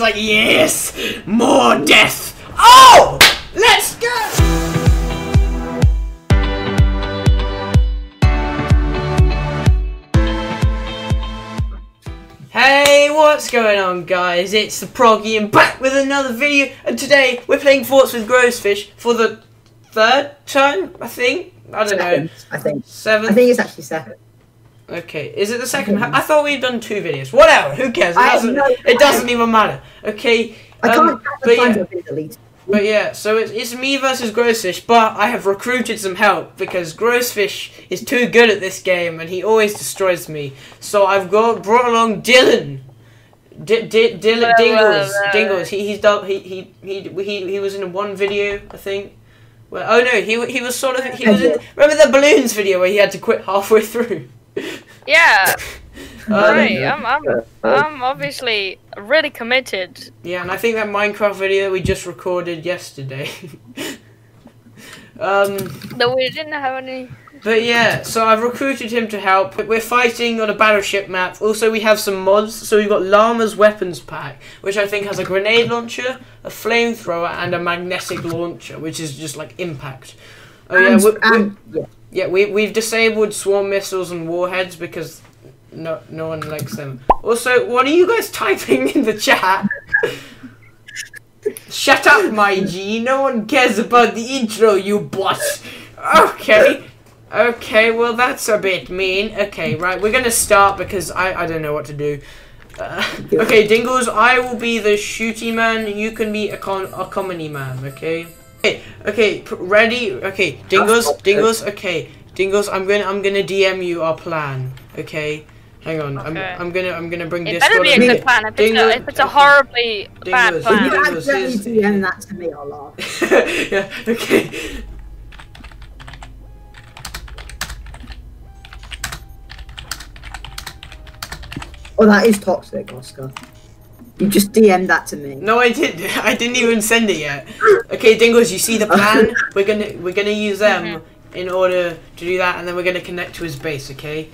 was like, yes, more death. Oh, let's go. Hey, what's going on guys? It's the Progian back with another video and today we're playing Forts with Grovesfish for the third time, I think? I don't know. I think. Seventh? I think it's actually second. Okay, is it the second? I thought we'd done two videos. Whatever, who cares? It doesn't, no it doesn't even matter. Okay, I um, can't but yeah, I've been deleted. but yeah, so it's, it's me versus Grovesfish, but I have recruited some help because Grovesfish is too good at this game and he always destroys me. So I've got brought along Dylan. D- D- Dylan Well, Dingles, well, well. Dingles. He he's done. He he he he he was in one video, I think. Well, oh no, he he was sort of he was in. Remember the balloons video where he had to quit halfway through. Yeah, Um, right. I'm, I'm, I'm obviously really committed. Yeah, and I think that Minecraft video we just recorded yesterday. um, Though we didn't have any. but yeah, so I've recruited him to help. We're fighting on a battleship map. Also, we have some mods. So we've got Llama's weapons pack, which I think has a grenade launcher, a flamethrower, and a magnetic launcher, which is just like impact. Oh yeah, And- we, we, and- yeah. Yeah, we we've disabled swarm missiles and warheads because no no one likes them. Also, what are you guys typing in the chat? Shut up, my G. No one cares about the intro, you bot. Okay. Okay, well that's a bit mean. Okay, right, we're gonna start because I, I don't know what to do. Uh, okay, Dingles, I will be the shooty man. You can be a con a comedy man. Okay. Okay. Okay. Ready? Okay. Dingles. Dingles. Okay. Dingles. I'm gonna I'm gonna DM you our plan. Okay. Hang on. I'm, Okay. I'm gonna I'm gonna bring this. It this. better be a Dingus. good plan. If it's, Dingus. a, if it's a horribly bad Dingus. If you plan. Dingus. accidentally DM that to me, I'll laugh. yeah. Okay. Oh, that is toxic, Oscar. You just DM'd that to me. No, I didn't. I didn't even send it yet. Okay, Dingles. You see the plan? We're gonna we're gonna use um, them in order to do that, and then we're gonna connect to his base. Okay.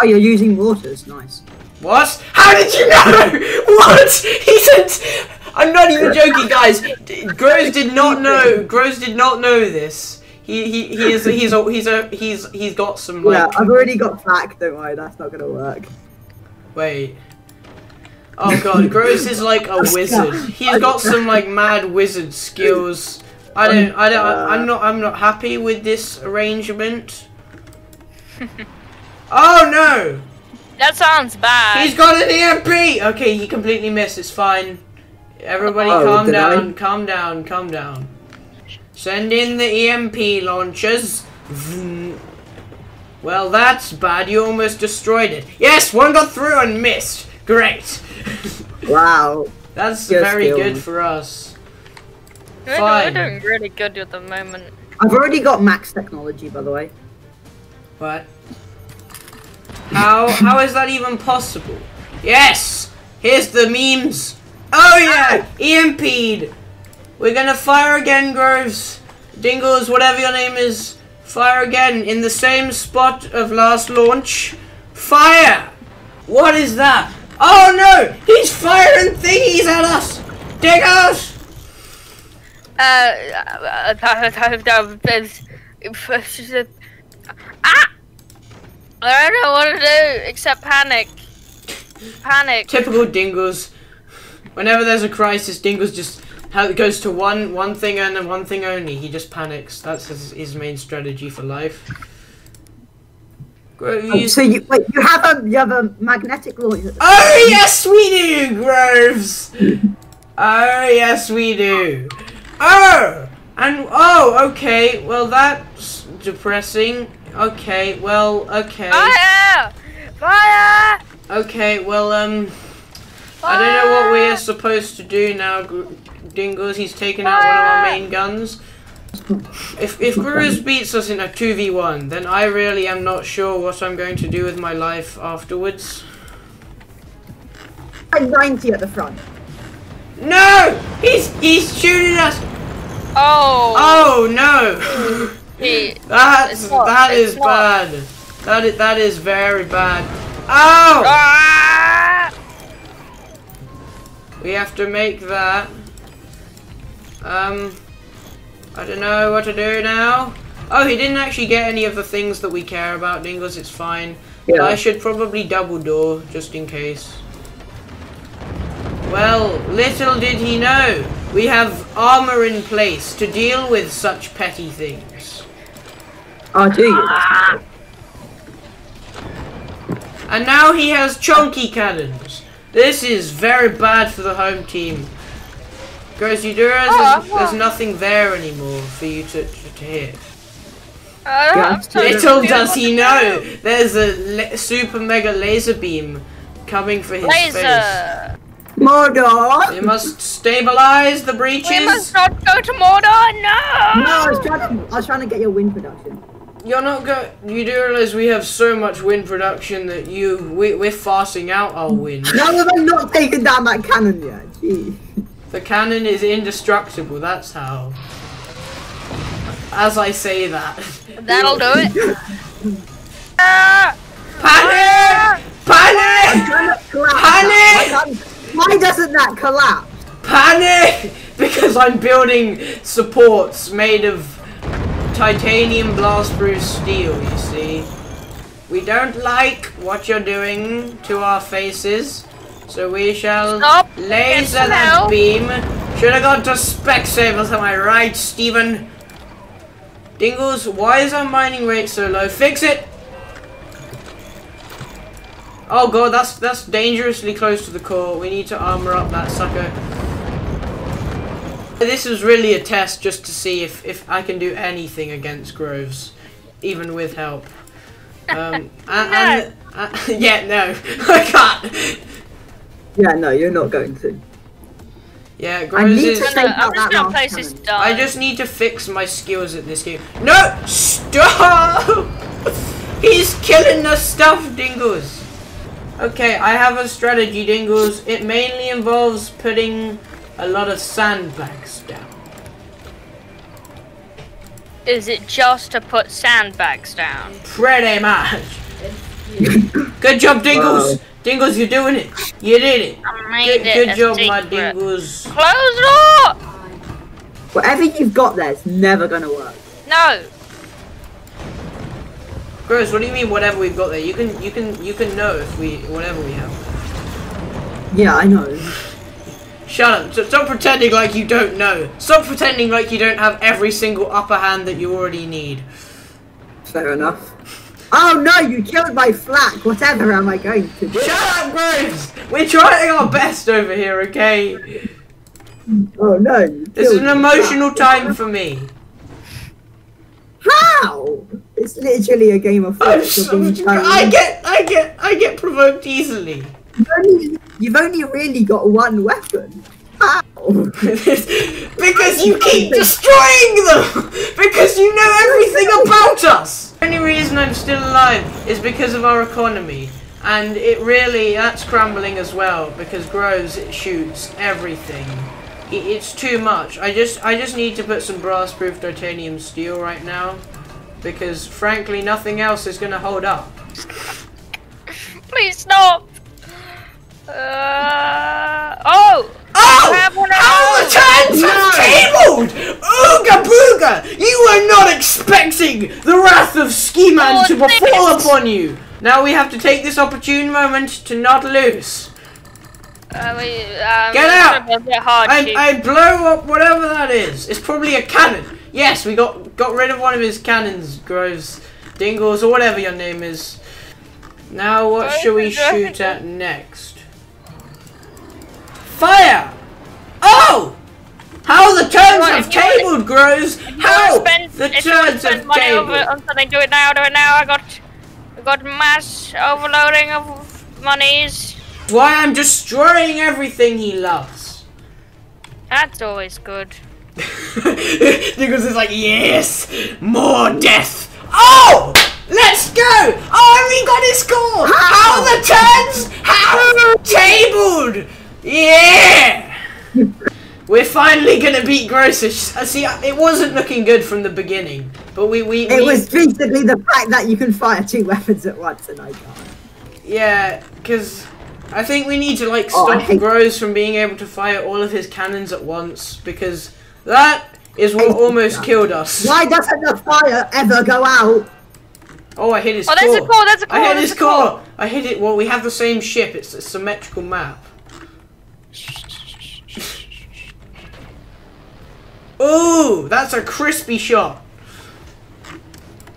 Oh, you're using waters. Nice. What? How did you know? What? He said. I'm not even joking, guys. D- Groves did not know. Groves did not know this. He he he is he's a he's a he's he's got some Yeah, I've already got back. Don't worry, that's not gonna work. wait. Oh god, Gross is like a wizard. He's got some like mad wizard skills. I don't I don't I, I'm not I'm not happy with this arrangement. Oh no! That sounds bad. He's got an EMP! Okay, he completely missed. It's fine. Everybody Oh, calm did I? down, calm down, calm down. Send in the EMP launchers. Well, that's bad. You almost destroyed it. Yes, one got through and missed. Great. Wow. That's Good very skill. good for us. we're, fine. we're doing really good at the moment. I've already got max technology, by the way. What? How how is that even possible? Yes! Here's the memes! Oh yeah! EMP'd! We're gonna fire again, Groves. Dingles, whatever your name is, fire again in the same spot of last launch. Fire! What is that? Oh no! He's firing thingies at us! Dingles! Uh, ah! I don't know what to do except panic. Panic. Typical Dingles. Whenever there's a crisis, Dingles just goes to one one thing and one thing only. He just panics. That's his, his main strategy for life. Gro- Oh, so you wait, you have a you have a magnetic launcher. Oh yes, we do, Groves. Oh yes, we do. Oh, and oh, okay. Well, that's depressing. Okay, well, okay, Fire! Fire! okay. Well, um. I don't know what we are supposed to do now, Gr- Dingles. He's taken out one of our main guns. If if Gruz beats us in a two v one, then I really am not sure what I'm going to do with my life afterwards. Like 90 at the front. No, he's he's shooting us. Oh. Oh no, He, that's It's not- that it's is not. bad. That is that is very bad. Oh, ah! We have to make that. Um, I don't know what to do now. Oh, he didn't actually get any of the things that we care about, Dingles. It's fine. Yeah. I should probably double door, just in case. Well, little did he know, we have armor in place to deal with such petty things. Oh, do you? And now he has chunky cannons. This is very bad for the home team. Gross, you do realize Oh, there's, there's nothing there anymore for you to, to, to hit. Uh, Yeah, I'm so Little does he know, do. there's a la- super mega laser beam coming for his face. Mordor! You must stabilize the breaches. We must not go to Mordor. No. No, I was trying to, I was trying to get your wind production. You're not go. You do realize we have so much wind production that you we, we're farting out our wind. None of them not taken down that cannon yet. Gee. The cannon is indestructible. That's how. As I say that. That'll do it. Ah! Panic! Panic! trying to collapse Panic! Why, why doesn't that collapse? Panic! Because I'm building supports made of titanium blast-proof steel. You see. We don't like what you're doing to our faces, so we shall Stop. laser that beam. Should have gone to Specsavers, am I right, Stephen? Dingles, why is our mining rate so low? Fix it! Oh god, that's that's dangerously close to the core. We need to armor up that sucker. This is really a test just to see if, if I can do anything against Groves, even with help. Um, and, and- uh, yeah, no, I can't. Yeah, no, you're not going to. Yeah, I need is. to I'm take gonna- I'm just gonna last place this cannon. done. I just need to fix my skills at this game. No! Stop! He's killing the stuff, Dingles! Okay, I have a strategy, Dingles. It mainly involves putting a lot of sandbags down. Is it just to put sandbags down? Pretty much. Good job, Dingles! Wow. Dingles, you're doing it! You did it! I made Good, it good a job, my secret. Dingles. Close the door! Whatever you've got there is never gonna work. No. Gross, what do you mean whatever we've got there? You can you can you can know if we whatever we have. Yeah, I know. Shut up. S- Stop pretending like you don't know. Stop pretending like you don't have every single upper hand that you already need. Fair enough. Oh no, you killed my flak. Whatever am I going to do? Shut up, Groves! We're trying our best over here, okay? Oh no. This is an emotional time for me. How? It's literally a game of so, I get, I get, I get provoked easily. You've only, you've only really got one weapon. How? because you keep destroying them! Because you know everything about us! The only reason I'm still alive is because of our economy. And it really, that's crumbling as well, because Groves shoots everything. It's too much. I just, I just need to put some brass-proof titanium steel right now. Because frankly, nothing else is gonna hold up. Please stop. Uh, oh! Oh! Have one of How the those. turns have tabled! Ooga booga! You were not expecting the wrath of Ski Man Oh, to befall this. upon you! Now we have to take this opportune moment to not lose. Uh, we, um, Get out! A bit hard I, I blow up whatever that is. It's probably a cannon. Yes, we got got rid of one of his cannons, Groves, Dingles, or whatever your name is. Now what Groves should we shoot at next? Fire! Oh! How the turns Right, have if you wanna- tabled, Groves! How spend, the if you wanna turns spend have money over tabled! on something, do it now, do it now. I got, I got mass overloading of monies. Why I'm destroying everything he loves. That's always good. because it's like, yes, more death. Oh, let's go. Oh, we got his score. How the turns have tabled. Yeah. We're finally gonna beat Grovesfish. Uh, See, it wasn't looking good from the beginning, but we we, It we was basically the fact that you can fire two weapons at once and I can't. yeah, because I think we need to like Oh, stop hate- Grows from being able to fire all of his cannons at once because that is what almost that. killed us. Why doesn't the fire ever go out? Oh, I hit his Oh, core. there's a core, there's a core, I hit there's his core. core. I hit it. Well, we have the same ship. It's a symmetrical map. Ooh, that's a crispy shot.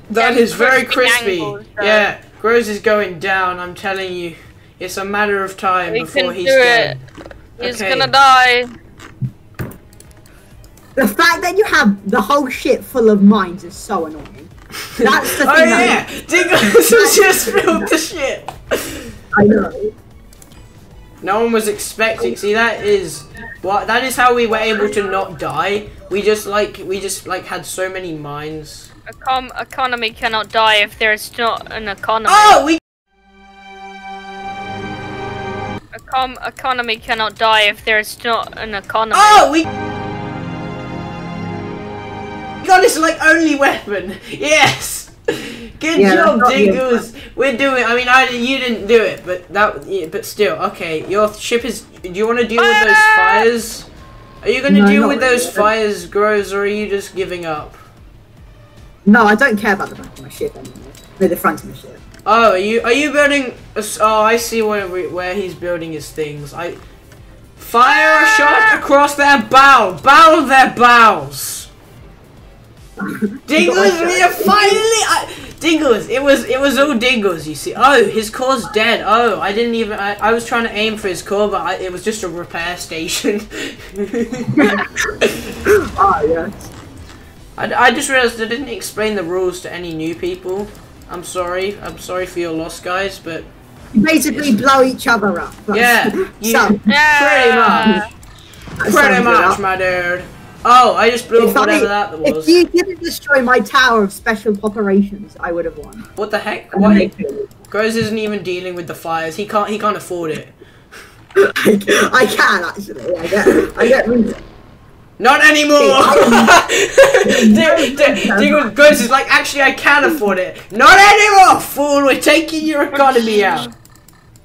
That Yeah, is very crispy crispy. angles, yeah, Grows is going down. I'm telling you, it's a matter of time We before can he's do dead. He's Okay. gonna die. The fact that you have the whole ship full of mines is so annoying. That's the thing. oh thing yeah, that Diggles has just filled the ship. I know. No one was expecting. See, that is what. That is how we were able to not die. We just like we just like had so many mines. Econ- economy cannot die if there's not an economy. Oh, we. Econ- economy cannot die if there's not an economy. Oh, we. Got his like only weapon. Yes. Good Yeah, job, that's Diggles. We're doing. I mean, I you didn't do it, but that. yeah, But still, okay. Your ship is. Do you want to deal with those fires? Are you gonna No, deal not with those really. fires, Grows, or are you just giving up? No, I don't care about the back of my ship anymore. No, the front of my ship. Oh, are you are you building? A, s- oh, I see where we- where he's building his things. I fire a shot ah! across their bow, bow their bows. Dingles, we are finally. I, Dingles, it was it was all Dingles. You see. Oh, his core's dead. Oh, I didn't even. I, I was trying to aim for his core, but I, it was just a repair station. Ah, yes. I, I just realized I didn't explain the rules to any new people. I'm sorry. I'm sorry for your loss, guys, but You basically blow each other up. Yeah, you- so, Yeah. pretty that Pretty much, my dude. Oh, I just blew If, up I, whatever that if was. you didn't destroy my tower of special operations, I would have won. What the heck? And Why? then Groz isn't even dealing with the fires. He can't. He can't afford it. I can actually. I get. I get. reason. Not anymore. Groz is like, actually, I can afford it. Not anymore, fool. We're taking your economy out.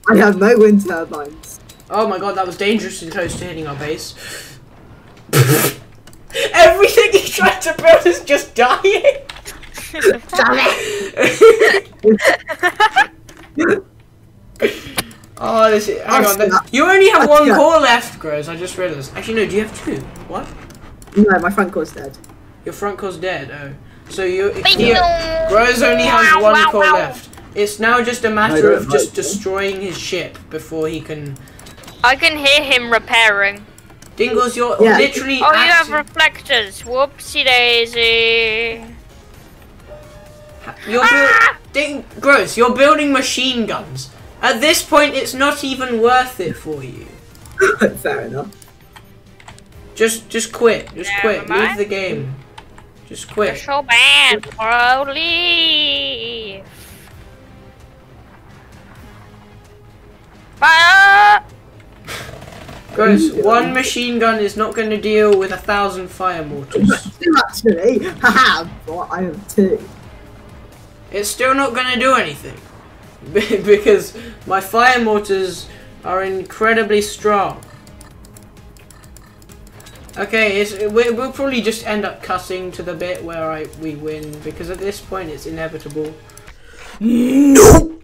I have no wind turbines. Oh my god, that was dangerously close to hitting our base. Everything he tried to build is just dying. Damn it! Oh, this is, hang I'll on. that- stop. You only have I'll one stop. core left, Groz. I just realized. Actually, no. Do you have two? What? No, my front core's dead. Your front core's dead. Oh, so you Bing here. Groz only has Wow, one wow, core wow. left. It's now just a matter of just destroying his ship before he can. I can hear him repairing. Dingles, you're Yeah. literally. Oh, you have reflectors. Whoopsie daisy. You're Ah! buil- Ding, Gross, you're building machine guns. At this point, it's not even worth it for you. Fair enough. Just, just quit. Just Never quit. Leave the game. Just You're quit. so bad, bro. Leave. Fire! Gross, one machine gun is not going to deal with a thousand fire mortars. Two actually. Haha. But I have two. It's still not going to do anything. because my fire mortars are incredibly strong. Okay, it's, we, we'll probably just end up cussing to the bit where I we win because at this point it's inevitable. No.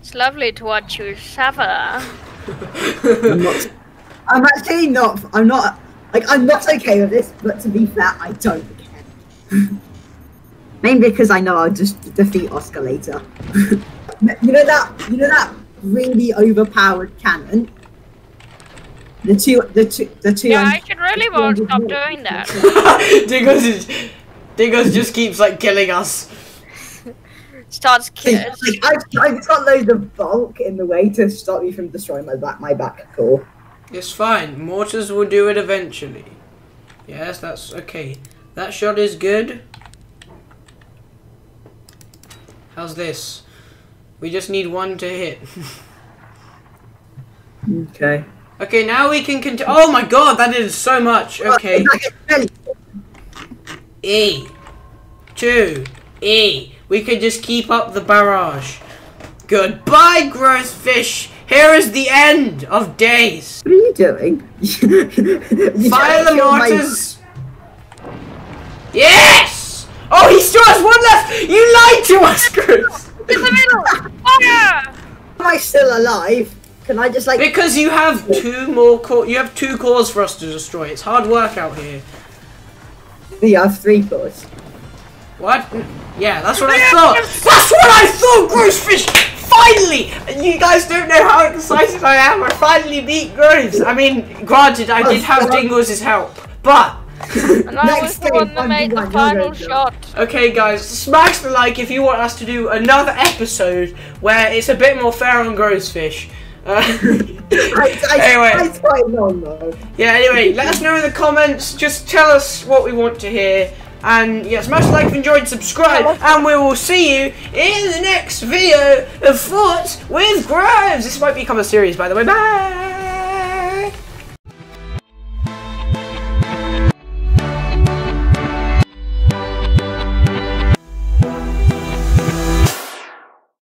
It's lovely to watch you suffer. I'm not. I'm actually not. I'm not. Like I'm not okay with this. But to be fair, I don't care. Mainly because I know I'll just defeat Oscar later. you know that. You know that really overpowered cannon. The two. The two. The two. Yeah, I should really the won't 200 stop doing that. Diggles is Diggles just keeps like killing us. Starts ki- Like, I've, I've got loads of bulk in the way to stop you from destroying my back my back core. It's fine. Mortars will do it eventually. Yes, that's okay. That shot is good. How's this? We just need one to hit. Okay. okay, now we can continue. Oh my god, that is so much. Okay. E. Two. E. We can just keep up the barrage. Goodbye, Grovesfish. Here is the end of days. What are you doing? You Fire the killed my- mortars. Yes! Oh, he still has one left! You lied to us, Chris! In the middle! Fire! Am I still alive? Can I just like? Because you have two more core- you have two cores for us to destroy. It's hard work out here. We have three cores. What? Yeah, that's what I thought. That's what I thought, Grovesfish! Finally! You guys don't know how excited I am. I finally beat Groves. I mean, granted, I did have Dingles' help, but And I was the one that made the final shot. Okay, guys, smash the like if you want us to do another episode where it's a bit more fair on Grovesfish. Uh, I, I, anyway, It's quite long though. yeah. Anyway, let us know in the comments. Just tell us what we want to hear. And yeah, smash the like if you enjoyed, subscribe, and we will see you in the next video of Forts with Groves. This might become a series, by the way. Bye.